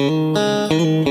Música